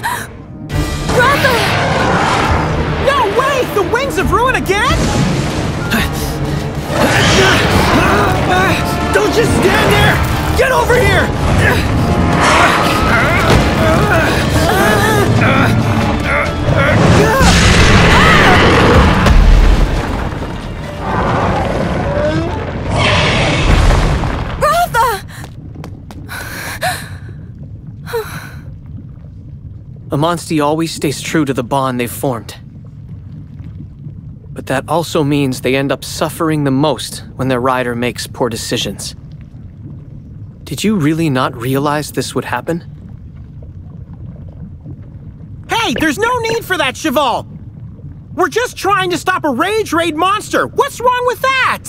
Brother! No way! The wings of ruin again? Don't just stand there! Get over here! Brother! A Monstie always stays true to the bond they've formed. But that also means they end up suffering the most when their rider makes poor decisions. Did you really not realize this would happen? Hey, there's no need for that, Cheval! We're just trying to stop a Rage Raid monster! What's wrong with that?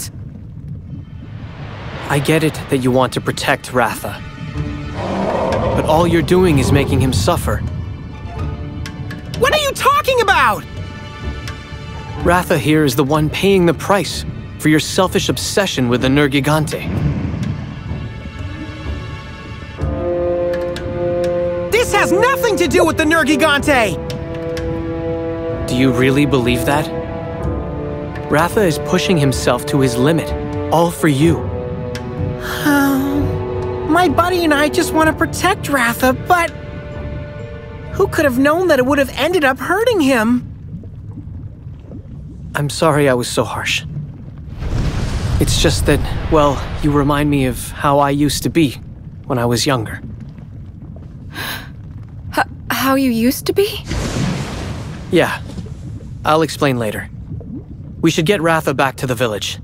I get it that you want to protect Ratha. But all you're doing is making him suffer. What are you talking about? Ratha here is the one paying the price for your selfish obsession with the Nergigante. This has nothing to do with the Nergigante! Do you really believe that? Ratha is pushing himself to his limit, all for you. My buddy and I just want to protect Ratha, but... Who could have known that it would have ended up hurting him? I'm sorry I was so harsh. It's just that, well, you remind me of how I used to be when I was younger. H- how you used to be? Yeah, I'll explain later. We should get Ratha back to the village.